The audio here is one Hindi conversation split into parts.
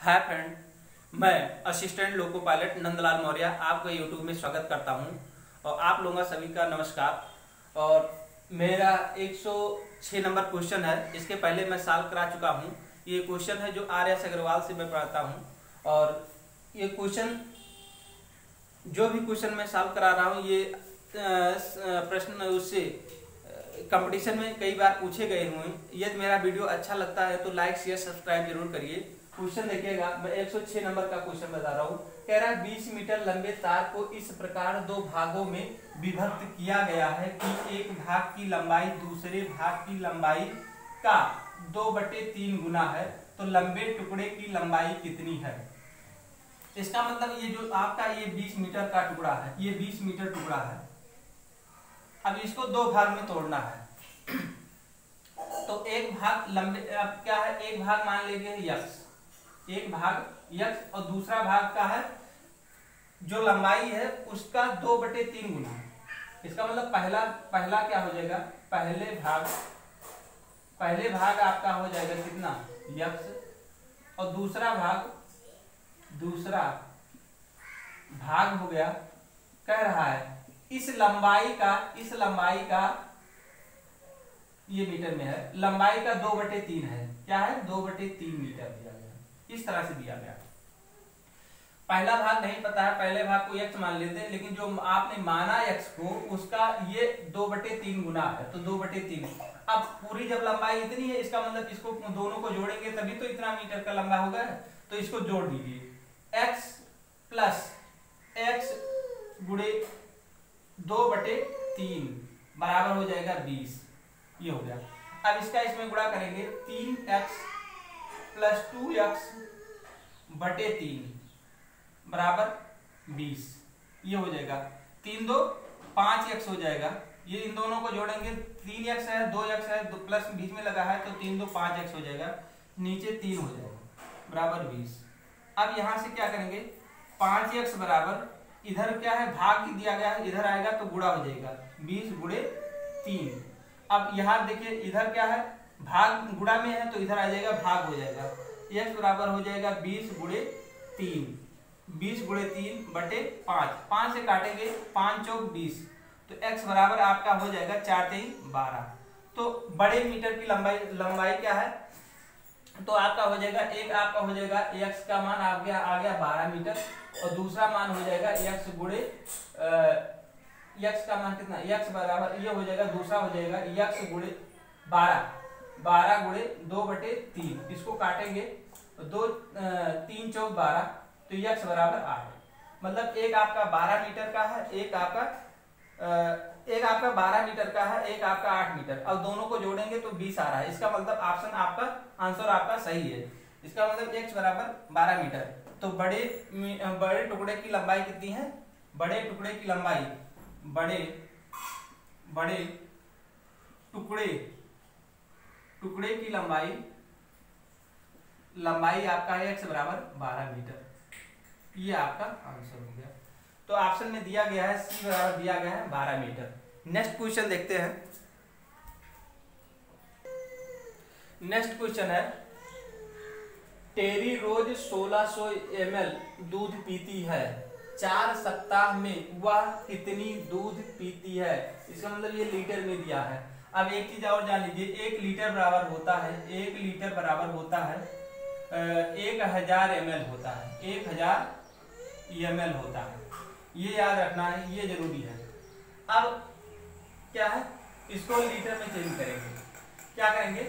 हाय फ्रेंड, मैं assistant loco pilot Nandlal Maurya आपका यूट्यूब में स्वागत करता हूँ और आप लोगों का सभी का नमस्कार। और मेरा 106 नंबर क्वेश्चन है, इसके पहले मैं सॉल्व करा चुका हूँ। ये क्वेश्चन है जो आर एस अग्रवाल से मैं पढ़ाता हूँ। और ये क्वेश्चन जो भी क्वेश्चन मैं सॉल्व करा रहा हूँ, ये प्रश्न उससे कंपटीशन में कई बार पूछे गए हुए यदि मेरा वीडियो अच्छा लगता है तो लाइक शेयर सब्सक्राइब ज़रूर करिए। क्वेश्चन देखिएगा, मैं 106 नंबर का क्वेश्चन बता रहा हूँ। कह रहा है 20 मीटर लंबे तार को इस प्रकार दो भागों में विभक्त किया गया है कि एक भाग की लंबाई दूसरे भाग की लंबाई का दो बटे तीन गुना है तो लंबे टुकड़े की लंबाई कितनी है? इसका मतलब ये जो आपका ये 20 मीटर का टुकड़ा है, ये 20 मीटर टुकड़ा है। अब इसको दो भाग में तोड़ना है। तो एक भाग लंबे, अब क्या है? एक भाग मान लीजिए यक्स। एक भाग यक्ष और दूसरा भाग का है। जो लंबाई है, उसका दो बटे तीन गुना इसका मतलब पहला पहला क्या हो जाएगा? पहले भाग पहले भाग आपका हो जाएगा कितना? यक्स और दूसरा भाग दूसरा भाग हो गया, कह रहा है, इस लंबाई का, इस लंबाई का, ये मीटर में है, लंबाई का दो बटे तीन है। क्या है? दो बटे तीन मीटर। इस तरह से दिया गया? पहला भाग नहीं पता है, पहले भाग को एक्स मान लेते हैं, लेकिन जो आपने माना एक्स को, उसका ये दो बटे तीन गुना है तो दो बटे तीन। अब पूरी जब लंबाई इतनी है, इसका मतलब इसको दोनों को जोड़ेंगे, तभी तो इतना मीटर का लंबा होगा तो इसको जोड़ दीजिए। एक्स प्लस एक्स गुड़े दो बटे तीन, बराबर हो जाएगा बीस। ये हो गया। अब इसका इसमें गुड़ा करेंगे, तीन एक्स प्लस टू एक्स बटे तीन बराबर बीस। ये हो जाएगा। तीन दो, पाँच एक्स हो जाएगा। ये इन दोनों को जोड़ेंगे। तीन एक्स है, दो एक्स है, दो प्लस बीच में लगा है तो तीन दो, पाँच एक्स हो जाएगा। नीचे तीन हो जाएगा। बराबर बीस। अब यहाँ से क्या करेंगे? पाँच एक्स बराबर, इधर क्या है? भाग दिया गया है, इधर आएगा तो गुड़ा हो जाएगा। बीस गुड़े तीन। अब यहाँ देखिए, इधर क्या है? भाग गुड़ा में है तो इधर आ जाएगा, भाग हो जाएगा। एक्स बराबर हो जाएगा बीस गुड़े तीन। बीस गुड़े तीन बटे पाँच। पाँच से काटेंगे, पाँच चौक बीस। तो एक्स बराबर आपका हो जाएगा चार तीन बारह। तो बड़े मीटर की लंबाई लंबाई क्या है? तो आपका हो जाएगा, एक आपका हो जाएगा एक्स का मान आ गया आ गया बारह मीटर। और दूसरा मान हो जाएगा एक्स गुड़े एक्स का मान कितना? एक्स बराबर ये हो जाएगा, दूसरा हो जाएगा एक्स गुड़े बारह। बारह गुड़े दो बटे तीन, इसको काटेंगे तो दो तीन चौक बारह तो यक्स बराबर आठ मतलब एक आपका बारह मीटर का है, एक आपका एक आपका बारह मीटर का है, एक आपका आठ मीटर। अब दोनों को जोड़ेंगे तो बीस आ रहा है। इसका मतलब ऑप्शन आपका आंसर आपका सही है। इसका मतलब एक्स बराबर बारह मीटर। तो बड़े बड़े टुकड़े की लंबाई कितनी है? बड़े टुकड़े की लंबाई, बड़े बड़े टुकड़े टुकड़े की लंबाई लंबाई आपका है एक्स बराबर बारह मीटर। ये आपका आंसर हो गया। तो ऑप्शन में दिया गया है सी बराबर दिया गया है बारह मीटर। नेक्स्ट क्वेश्चन देखते हैं। नेक्स्ट क्वेश्चन है, टेरी रोज 1600 ml दूध पीती है। चार सप्ताह में वह कितनी दूध पीती है? इसका मतलब ये लीटर में दिया है। अब एक चीज़ और जान लीजिए, एक लीटर बराबर होता है, एक लीटर बराबर होता है एक हज़ार एमएल होता है, एक हज़ार एम होता है। ये याद रखना है, ये ज़रूरी है। अब क्या है? इसको लीटर में चेंज करेंगे। क्या करेंगे?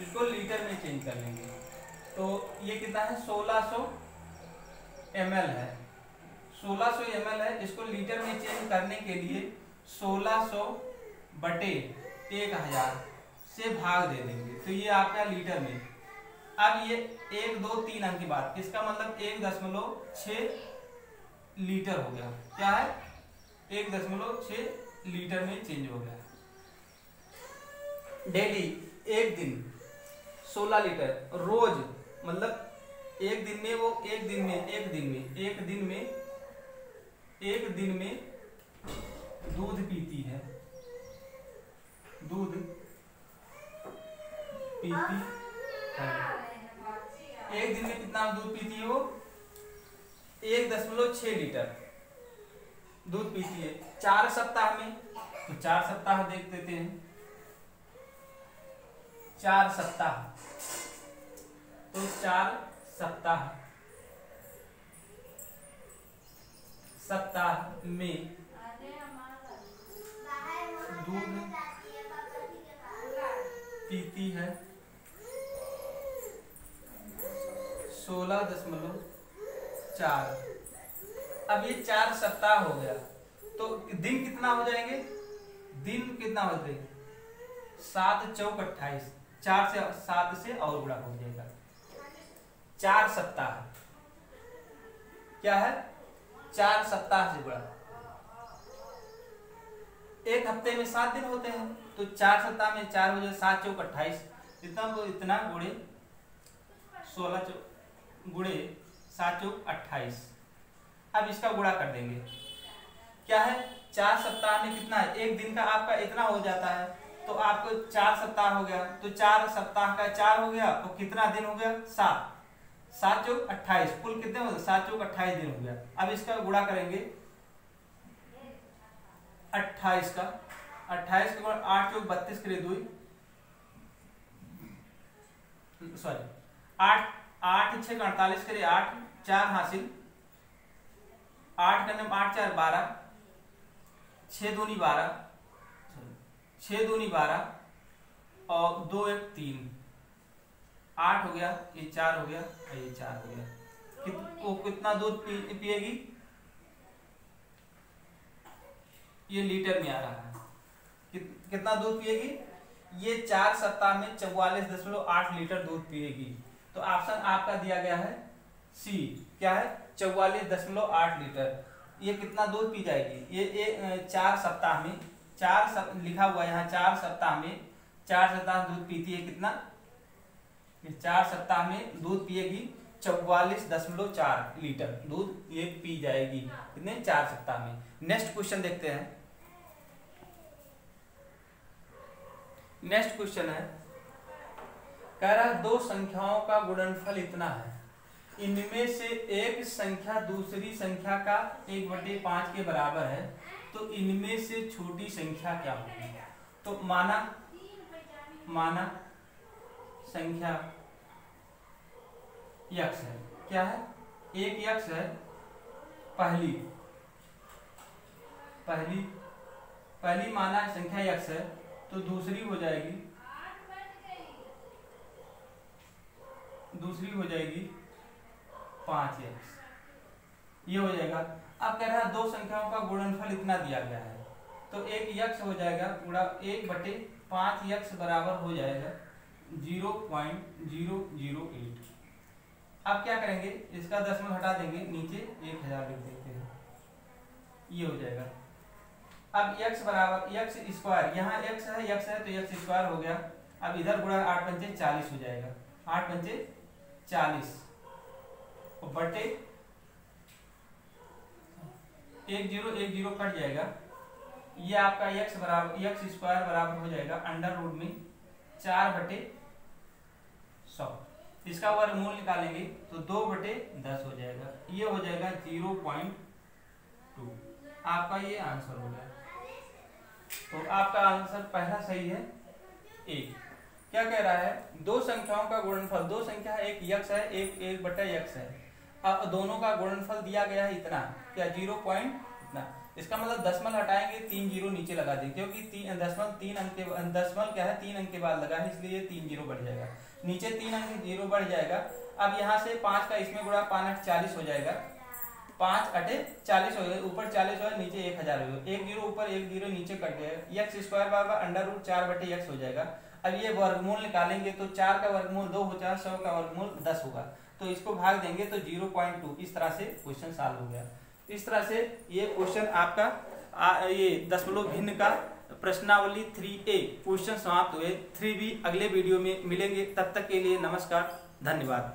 इसको लीटर में चेंज कर लेंगे। तो ये कितना है? 1600 सौ है। 1600 सौ है, इसको लीटर में चेंज करने के लिए 1600 बटे एक हज़ार से भाग दे देंगे। तो ये आपका लीटर में। अब ये एक, दो, तीन अंक की बात। इसका मतलब एक दशमलव छ लीटर हो गया। क्या है? एक दशमलव छ लीटर में चेंज हो गया। डेली एक दिन 16 लीटर। रोज मतलब एक दिन में वो एक दिन में, एक दिन में, एक दिन में, एक दिन में दूध पीती है दूध पीती? है। एक दिन में कितना दूध पीती है? वो एक दशमलव छ लीटर। दूध पीती है। चार सप्ताह में। तो चार सप्ताह देख देते हैं। चार सप्ताह। तो चार सप्ताह। सप्ताह में। दूध पीती है। सोलह दशमलव चार। अब ये चार सप्ताह हो गया तो दिन कितना हो जाएँगे? दिन कितना हो जाएँगे? सात चौक अट्ठाईस। चार से, सात से और गुड़ा हो जाएगा। चार सप्ताह। क्या है? चार सप्ताह से गुड़ा एक हफ़्ते में सात दिन होते हैं तो चार सप्ताह में चार बजे सात चौक अट्ठाईस। इतना तो इतना गुड़े सोलह चौक। गुड़े सात चौक अट्ठाईस। अब इसका गुड़ा कर देंगे। क्या है? चार सप्ताह में कितना है? एक दिन का आपका इतना हो जाता है तो आपको चार सप्ताह हो गया। तो चार सप्ताह का चार हो गया तो कितना दिन हो गया? सात। सात चौक अट्ठाईस। कुल कितने हो गए? सात चौक अट्ठाईस दिन हो गया। अब इसका गुड़ा करेंगे। अट्ठाईस का। अट्ठाईस के बाद आठ चौक बत्तीस के लिए दुई। सॉरी, आठ आठ छह का अड़तालीस के लिए आठ चार हासिल। आठ का नंबर आठ चार बारह। छह दूनी बारह। छह दूनी बारह। और दो एक तीन। आठ हो गया ये चार हो गया और ये चार हो गया। कित, वो कितना दूध पी, पिएगी? ये लीटर में आ रहा है। कित, कितना दूध पिएगी? ये चार सप्ताह में चौवालीस दशमलव आठ लीटर दूध पिएगी। तो ऑप्शन आपका दिया गया है सी क्या है? चौवालीस दशमलव आठ लीटर। ये कितना दूध पी जाएगी? ये, ये चार सप्ताह में चार सप, लिखा हुआ यहाँ चार सप्ताह में चार सप्ताह दूध पीती है कितना? चार सप्ताह में दूध पिएगी चौवालीस दशमलव चार लीटर। दूध ये पी जाएगी कितने? चार सप्ताह में। नेक्स्ट क्वेश्चन देखते हैं। नेक्स्ट क्वेश्चन है कह रहा दो संख्याओं का गुणनफल इतना है। इनमें से एक संख्या दूसरी संख्या का एक बटे पाँच के बराबर है तो इनमें से छोटी संख्या क्या होगी? तो माना माना संख्या यक्स है। क्या है? एक यक्ष है, पहली पहली पहली माना संख्या यक्ष है तो दूसरी हो जाएगी दूसरी हो जाएगी पाँच एक्स ये हो जाएगा। अब कह रहा है दो संख्याओं का गुणनफल इतना दिया गया है। तो एक यक्स हो जाएगा गुणा एक बटे पाँच यक्स बराबर हो जाएगा zero point zero zero eight. अब क्या करेंगे? इसका दशमलव हटा देंगे, नीचे एक हज़ार लिख देते हैं। ये हो जाएगा। अब x बराबर, x स्क्वायर यहाँ x है x है तो x स्क्वायर हो गया। अब इधर गुणा आठ पंचे चालीस हो जाएगा। आठ पंचे चालीस। बटे एक ज़ीरो एक ज़ीरो कट जाएगा। ये आपका x बराबर, x स्क्वायर बराबर हो जाएगा अंडर रूट में चार बटे सौ। इसका वर्गमूल निकालेंगे तो दो बटे दस हो जाएगा। ये हो जाएगा ज़ीरो पॉइंट टू। आपका ये आंसर हो गया। तो आपका आंसर पहला सही है एक क्या कह रहा है? दो संख्याओं का गुणनफल, दो संख्या एक यक्स है, एक एक बटा यक्स है। अब दोनों का गुणनफल दिया गया है इतना, क्या ज़ीरो पॉइंट इतना? इसका मतलब दशमल हटाएँगे, तीन ज़ीरो नीचे लगा देंगे क्योंकि तीन दशमल, तीन अंक के, दशमल क्या है? तीन अंक के बाद लगा है, इसलिए तीन ज़ीरो बढ़ जाएगा। नीचे तीन अंक ज़ीरो बढ़ जाएगा। अब यहाँ से पाँच का इसमें गुणा पाँच अठ चालीस हो जाएगा। पाँच अटे चालीस हो गए, ऊपर चालीस हो नीचे एक हज़ार हो गया। एक ज़ीरो ऊपर, एक ज़ीरो नीचे कट गया। यक्स स्क्वायर बराबर अंडर रूट चार बटे यक्स हो जाएगा। अब ये वर्गमूल निकालेंगे तो चार का वर्गमूल दो होता है सौ का वर्गमूल दस होगा। तो इसको भाग देंगे तो ज़ीरो पॉइंट टू। इस तरह से क्वेश्चन सॉल्व हो गया। इस तरह से ये क्वेश्चन आपका आ, ये दशमलव भिन्न का प्रश्नावली थ्री ए क्वेश्चन समाप्त हुए। थ्री बी अगले वीडियो में मिलेंगे। तब तक के लिए नमस्कार धन्यवाद।